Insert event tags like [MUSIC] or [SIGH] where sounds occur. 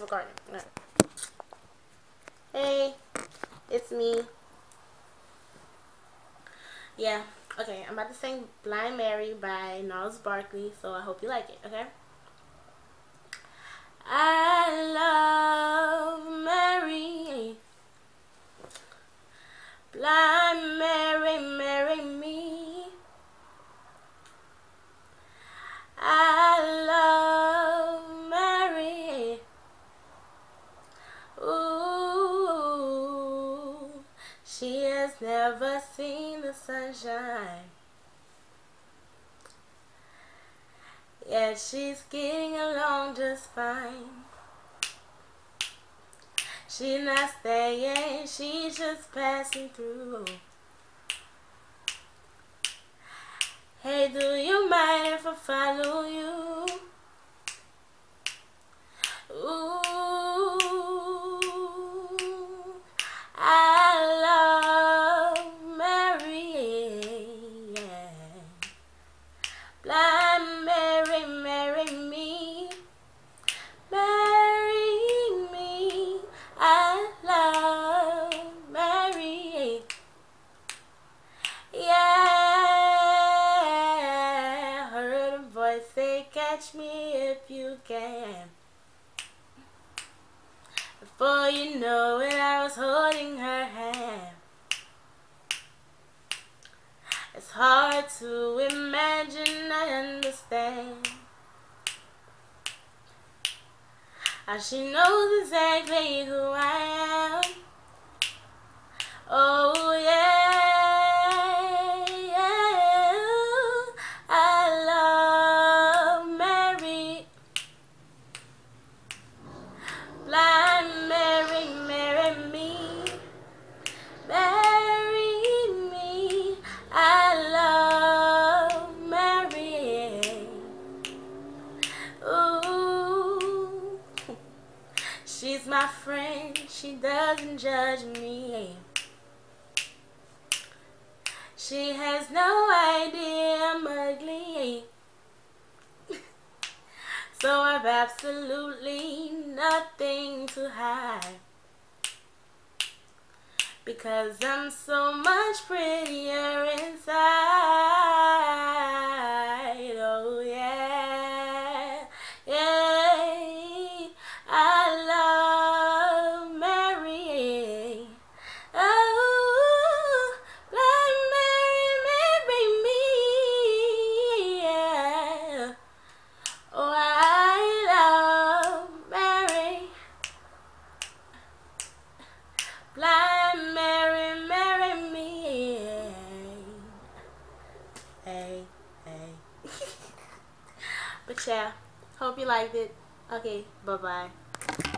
it's recording. Hey, it's me. Yeah, okay, I'm about to sing Blind Mary by Gnarls Barkley, so I hope you like it, okay? I she has never seen the sunshine. Yet she's getting along just fine. She's not staying, she's just passing through. Hey, do you mind if I follow you? Ooh, I love Mary. Yeah. Blind Mary, marry me. Marry me. I love Mary. Yeah, heard a voice say, Catch me if you can. Before you know it, I was holding her hand. It's hard to imagine, I understand. How she knows exactly who I am. She's my friend. She doesn't judge me. She has no idea I'm ugly. [LAUGHS] So I've absolutely nothing to hide. Because I'm so much prettier inside. But yeah, hope you liked it. Okay, bye bye.